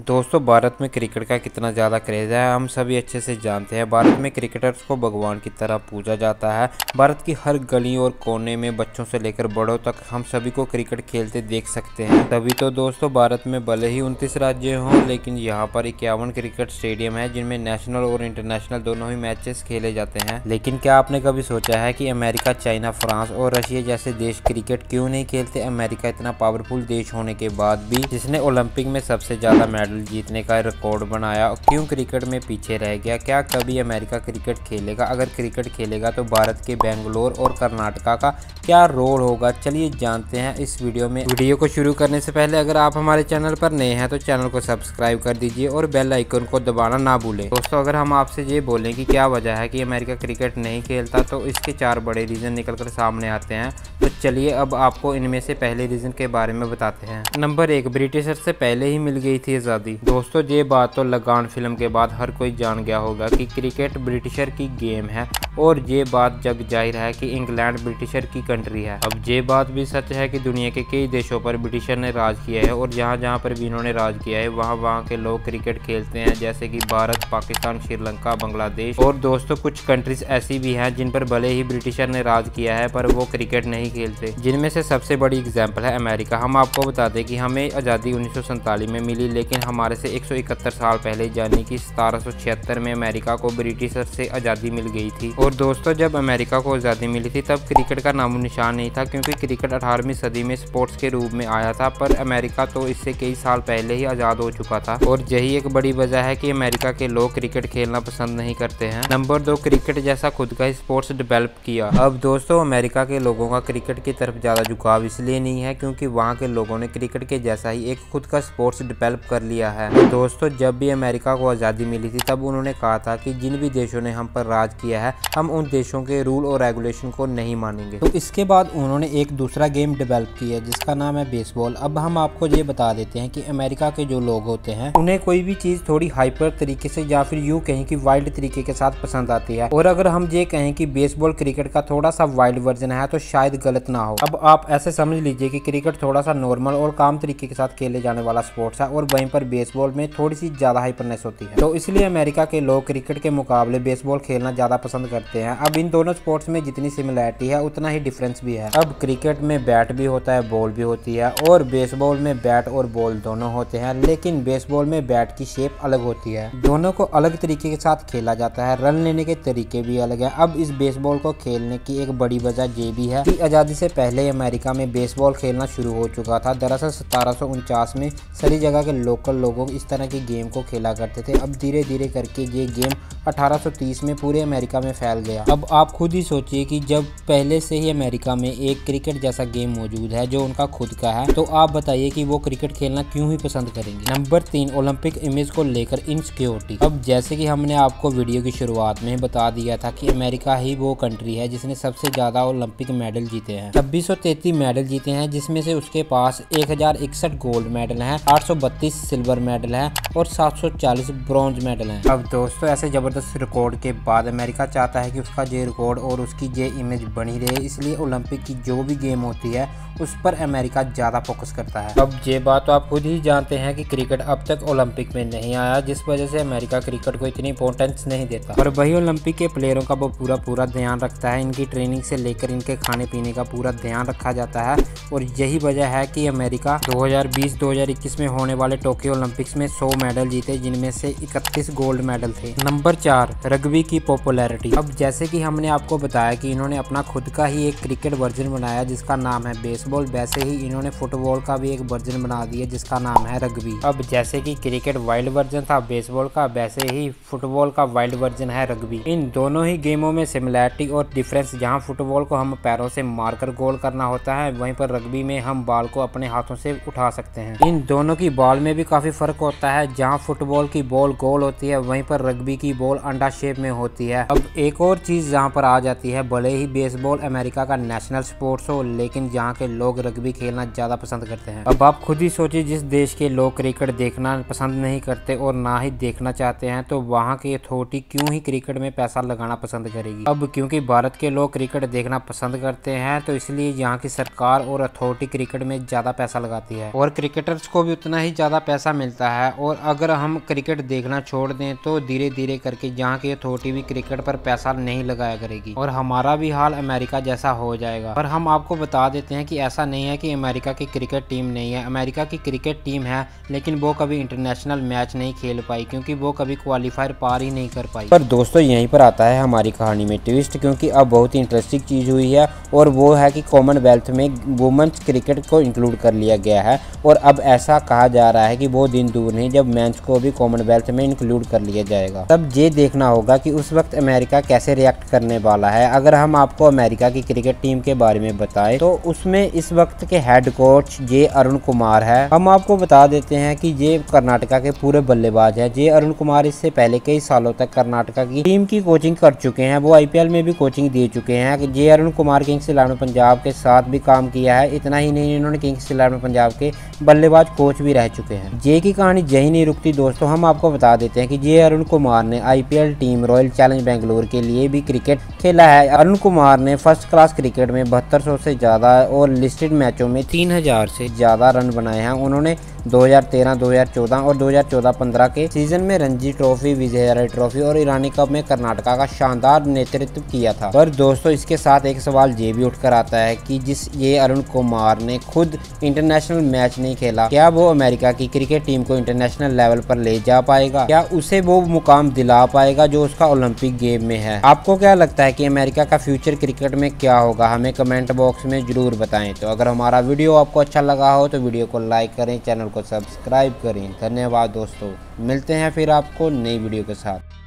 दोस्तों, भारत में क्रिकेट का कितना ज़्यादा क्रेज़ है, हम सभी अच्छे से जानते हैं। भारत में क्रिकेटर्स को भगवान की तरह पूजा जाता है। भारत की हर गली और कोने में बच्चों से लेकर बड़ों तक हम सभी को क्रिकेट खेलते देख सकते हैं। तभी तो दोस्तों, भारत में भले ही उनतीस राज्य हों, लेकिन यहाँ पर इक्यावन क्रिकेट स्टेडियम है, जिनमें नेशनल और इंटरनेशनल दोनों ही मैचेस खेले जाते हैं। लेकिन क्या आपने कभी सोचा है की अमेरिका, चाइना, फ्रांस और रशिया जैसे देश क्रिकेट क्यों नहीं खेलते? अमेरिका इतना पावरफुल देश होने के बाद भी, जिसने ओलंपिक में सबसे ज़्यादा मेडल जीतने का रिकॉर्ड बनाया। क्यों क्रिकेट में पीछे रह गया? क्या कभी अमेरिका क्रिकेट खेलेगा? अगर क्रिकेट खेलेगा तो भारत के बेंगलोर और कर्नाटका का क्या रोल होगा? चलिए जानते हैं इस वीडियो में। वीडियो को शुरू करने से पहले अगर आप हमारे चैनल पर नए हैं तो चैनल को सब्सक्राइब कर दीजिए और बेल आइकन को दबाना ना भूलें। दोस्तों, अगर हम आपसे ये बोलें कि क्या वजह है कि अमेरिका क्रिकेट नहीं खेलता तो इसके चार बड़े रीज़न निकल कर सामने आते हैं। तो चलिए अब आपको इनमें से पहले रीज़न के बारे में बताते हैं। नंबर एक ब्रिटिशर से पहले ही मिल गई थी आज़ादी। दोस्तों, ये बात तो लगान फ़िल्म के बाद हर कोई जान गया होगा कि क्रिकेट ब्रिटिशर की गेम है। और ये बात जग ज़ाहिर है कि इंग्लैंड ब्रिटिशर की कंट्री है। अब ये बात भी सच है कि दुनिया के कई देशों पर ब्रिटिशर ने राज किया है और जहाँ जहाँ पर भी इन्होंने राज किया है, वहाँ वहाँ के लोग क्रिकेट खेलते हैं, जैसे कि भारत, पाकिस्तान, श्रीलंका, बांग्लादेश। और दोस्तों, कुछ कंट्रीज़ ऐसी भी हैं जिन पर भले ही ब्रिटिशर ने राज किया है, पर वो क्रिकेट नहीं खेलते। जिनमें से सबसे बड़ी एग्ज़ाम्पल है अमेरिका। हम आपको बता दें कि हमें आज़ादी उन्नीस में मिली, लेकिन हमारे से एक सौ इकहत्तर साल पहले, यानी कि सतारह में अमेरिका को ब्रिटिशर से आज़ादी मिल गई थी। और दोस्तों, जब अमेरिका को आज़ादी मिली थी, तब क्रिकेट का नामो निशान नहीं था क्योंकि क्रिकेट अठारहवीं सदी में स्पोर्ट्स के रूप में आया था, पर अमेरिका तो इससे कई साल पहले ही आज़ाद हो चुका था। और यही एक बड़ी वजह है कि अमेरिका के लोग क्रिकेट खेलना पसंद नहीं करते हैं। नंबर दो, क्रिकेट जैसा खुद का स्पोर्ट्स डेवलप किया। अब दोस्तों, अमेरिका के लोगों का क्रिकेट की तरफ़ ज़्यादा झुकाव इसलिए नहीं है क्योंकि वहाँ के लोगों ने क्रिकेट के जैसा ही एक खुद का स्पोर्ट्स डेवलप कर लिया है। दोस्तों, जब भी अमेरिका को आज़ादी मिली थी, तब उन्होंने कहा था कि जिन भी देशों ने हम पर राज किया है हम उन देशों के रूल और रेगुलेशन को नहीं मानेंगे। तो इसके बाद उन्होंने एक दूसरा गेम डेवलप किया, जिसका नाम है बेसबॉल। अब हम आपको ये बता देते हैं कि अमेरिका के जो लोग होते हैं, उन्हें कोई भी चीज़ थोड़ी हाइपर तरीके से या फिर यूँ कहें कि वाइल्ड तरीके के साथ पसंद आती है। और अगर हम ये कहें कि बेसबॉल क्रिकेट का थोड़ा सा वाइल्ड वर्जन है तो शायद गलत ना हो। अब आप ऐसे समझ लीजिए कि क्रिकेट थोड़ा सा नॉर्मल और काम तरीके के साथ खेले जाने वाला स्पोर्ट्स है, और वहीं पर बेसबॉल में थोड़ी सी ज़्यादा हाइपरनेस होती है। तो इसलिए अमेरिका के लोग क्रिकेट के मुकाबले बेसबॉल खेलना ज़्यादा पसंद करते हैं। अब इन दोनों स्पोर्ट्स में जितनी सिमिलैरिटी है, उतना ही डिफरेंस भी है। अब क्रिकेट में बैट भी होता है बॉल भी होती है और बेसबॉल में बैट और बॉल दोनों होते हैं, लेकिन बेसबॉल में बैट की शेप अलग होती है। दोनों को अलग तरीके के साथ खेला जाता है रन लेने के तरीके भी अलग है। अब इस बेसबॉल को खेलने की एक बड़ी वजह ये भी है कि आज़ादी से पहले अमेरिका में बेसबॉल खेलना शुरू हो चुका था। दरअसल सतारह में सारी जगह के लोकल लोगों इस तरह की गेम को खेला करते थे। अब धीरे धीरे करके ये गेम 1830 में पूरे अमेरिका में फैल गया। अब आप खुद ही सोचिए कि जब पहले से ही अमेरिका में एक क्रिकेट जैसा गेम मौजूद है, जो उनका खुद का है तो आप बताइए कि वो क्रिकेट खेलना क्यों ही पसंद करेंगे। नंबर तीन, ओलंपिक इमेज को लेकर इनसिक्योरिटी अब जैसे कि हमने आपको वीडियो की शुरुआत में बता दिया था कि अमेरिका ही वो कंट्री है, जिसने सबसे ज़्यादा ओलंपिक मेडल जीते हैं। छब्बीस मेडल जीते हैं, जिसमें से उसके पास एक हज़ार इकसठ गोल्ड मेडल है, आठ सौ बत्तीस सिल्वर मेडल है और 740 ब्रॉन्ज मेडल है। अब दोस्तों, ऐसे ज़बरदस्त रिकॉर्ड के बाद अमेरिका चाहता है कि उसका जे रिकॉर्ड और उसकी जे इमेज बनी रहे। इसलिए ओलंपिक की जो भी गेम होती है उस पर अमेरिका ज़्यादा फोकस करता है। अब ये बात तो आप खुद ही जानते हैं कि क्रिकेट अब तक ओलंपिक में नहीं आया जिस वजह से अमेरिका क्रिकेट को इतनी इंपॉर्टेंस नहीं देता। और वही ओलंपिक के प्लेयरों का वो पूरा पूरा ध्यान रखता है। इनकी ट्रेनिंग से लेकर इनके खाने पीने का पूरा ध्यान रखा जाता है। और यही वजह है कि अमेरिका 2020-2021 में होने वाले टोक्यो ओलंपिक्स में 100 मेडल जीते जिनमें से 31 गोल्ड मेडल थे। नंबर चार रग्बी की पॉपुलैरिटी अब जैसे कि हमने आपको बताया कि इन्होंने अपना खुद का ही एक क्रिकेट वर्जन बनाया जिसका नाम है बेसबॉल। वैसे ही इन्होंने फुटबॉल का भी एक वर्जन बना दिया जिसका नाम है रग्बी। अब जैसे कि क्रिकेट वाइल्ड वर्जन था, बेसबॉल का, वैसे ही फुटबॉल का वाइल्ड वर्जन है रग्बी। इन दोनों ही गेमों में सिमिलैरिटी और डिफरेंस, जहाँ फुटबॉल को हम पैरों से मारकर गोल करना होता है, वहीं पर रग्बी में हम बॉल को अपने हाथों से उठा सकते हैं। इन दोनों की बॉल में भी काफ़ी फ़र्क होता है, जहाँ फुटबॉल की बॉल गोल होती है, वहीं पर रग्बी की बॉल अंडा शेप में होती है। अब एक और चीज़ जहाँ पर आ जाती है, भले ही बेसबॉल अमेरिका का नेशनल स्पोर्ट्स हो, लेकिन जहाँ के लोग रग्बी खेलना ज़्यादा पसंद करते हैं। अब आप खुद ही सोचिए, जिस देश के लोग क्रिकेट देखना पसंद नहीं करते और ना ही देखना चाहते हैं तो वहाँ की अथॉरिटी क्यों ही क्रिकेट में पैसा लगाना पसंद करेगी? अब क्योंकि भारत के लोग क्रिकेट देखना पसंद करते हैं तो इसलिए यहाँ की सरकार और अथॉरिटी क्रिकेट में ज़्यादा पैसा लगाती है। और क्रिकेटर्स को भी उतना ही ज़्यादा पैसा मिलता है, और अगर हम क्रिकेट देखना छोड़ दें तो धीरे धीरे करके यहाँ की अथॉरिटी भी क्रिकेट पर पैसा नहीं लगाया करेगी। और हमारा भी हाल अमेरिका जैसा हो जाएगा। पर हम आपको बता देते हैं कि ऐसा नहीं है कि अमेरिका की क्रिकेट टीम नहीं है। अमेरिका की क्रिकेट टीम है, लेकिन वो कभी इंटरनेशनल मैच नहीं खेल पाई, क्योंकि वो कभी क्वालिफायर पार ही नहीं कर पाई। पर दोस्तों, यहीं पर आता है हमारी कहानी में ट्विस्ट, क्योंकि अब बहुत ही इंटरेस्टिंग चीज़ हुई है, और वो है कि कॉमनवेल्थ में वुमेंस क्रिकेट को इंक्लूड कर लिया गया है, और अब ऐसा कहा जा रहा है कि वो दिन दूर नहीं, जब मेंस को भी कॉमनवेल्थ में इंक्लूड कर लिया जाएगा। तब ये देखना होगा कि उस वक्त अमेरिका कैसे रिएक्ट करने वाला है? अगर हम आपको अमेरिका की क्रिकेट टीम के बारे में बताएँ तो उसमें इस वक्त के head coach J Arun Kumar है। हम आपको बता देते हैं कि ये कर्नाटका के पूरे बल्लेबाज है। जे अरुण कुमार इससे पहले कई सालों तक कर्नाटका की टीम की कोचिंग कर चुके हैं। वो आईपीएल में भी कोचिंग दे चुके हैं। J Arun Kumar Kings Eleven Punjab के साथ भी काम किया है। इतना ही नहीं, इन्होंने किंग्स इलेवन पंजाब के बल्लेबाज कोच भी रह चुके हैं। जे की कहानी यही नहीं रुकती दोस्तों, हम आपको बता देते हैं कि जे अरुण कुमार ने IPL team Royal Challenge Bengaluru के लिए भी क्रिकेट खेला है। अरुण कुमार ने फ़र्स्ट क्लास क्रिकेट में बहत्तर से ज़्यादा और लिस्टेड मैचों में तीन से ज़्यादा रन बनाए हैं। उन्होंने 2013, 2014 और 2014-15 के सीज़न में रणजी ट्रॉफी विजय ट्रॉफी और ईरानी कप में कर्नाटका का शानदार नेतृत्व किया था। पर दोस्तों इसके साथ एक सवाल ये भी उठकर आता है कि जिस ये अरुण कुमार ने खुद इंटरनेशनल मैच नहीं खेला क्या वो अमेरिका की क्रिकेट टीम को इंटरनेशनल लेवल पर ले जा पाएगा? क्या उसे वो मुकाम दिला पाएगा जो उसका ओलंपिक गेम में है आपको क्या लगता है कि अमेरिका का फ्यूचर क्रिकेट में क्या होगा? हमें कमेंट बॉक्स में ज़रूर बताएँ। तो अगर हमारा वीडियो आपको अच्छा लगा हो तो वीडियो को लाइक करें, चैनल को सब्सक्राइब करें। धन्यवाद दोस्तों। मिलते हैं फिर आपको नई वीडियो के साथ।